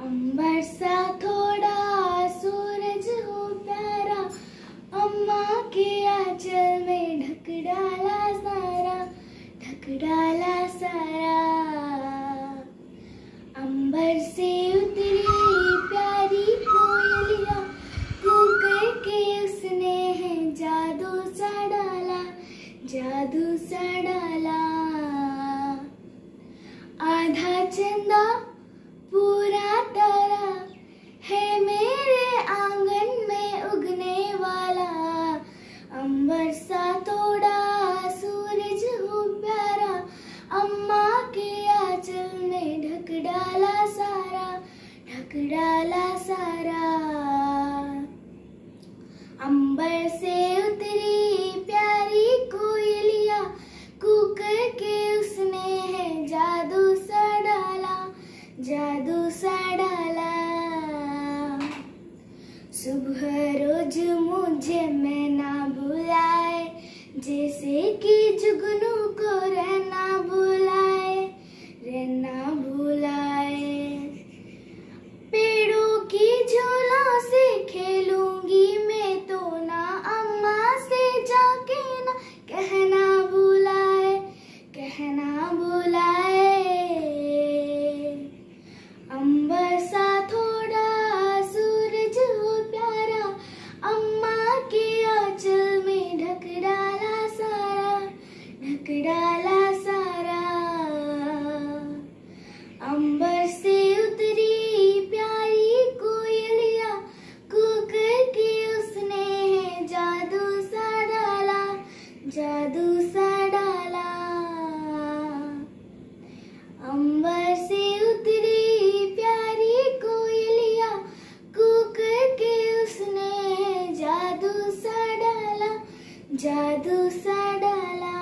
अंबर सा थोड़ा सूरज हो प्यारा। अम्मा के आंचल में ढक डाला सारा ढक डाला सारा। अंबर से उतरी प्यारी कोयलिया कूक के उसने है जादू सा डाला, जादू सा डाला। आधा चंदा सारा। अंबर से उतरी प्यारी कोयलिया, कुकर के उसने है जादू सा डाला, जादू सा डाला। सुबह रोज मुझे मैं ना बुलाए, जैसे कि जुगनू को रहना बुलाए, रहना अंबर जादू सा डाला